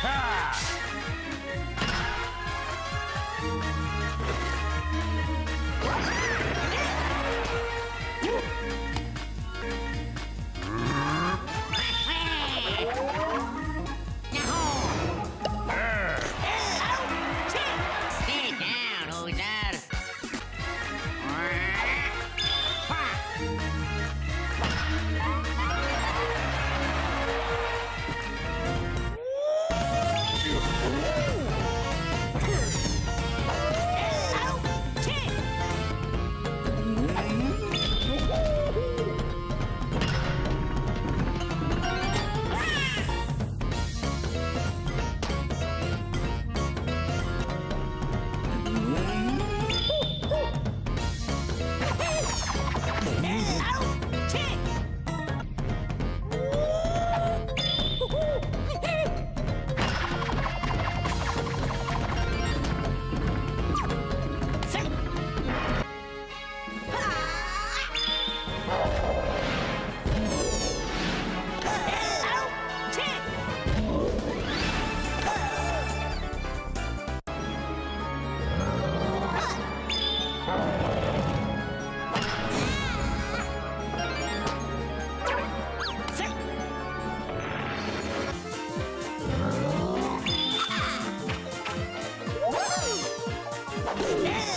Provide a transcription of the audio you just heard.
attack! Down, loser! Woo! Yes!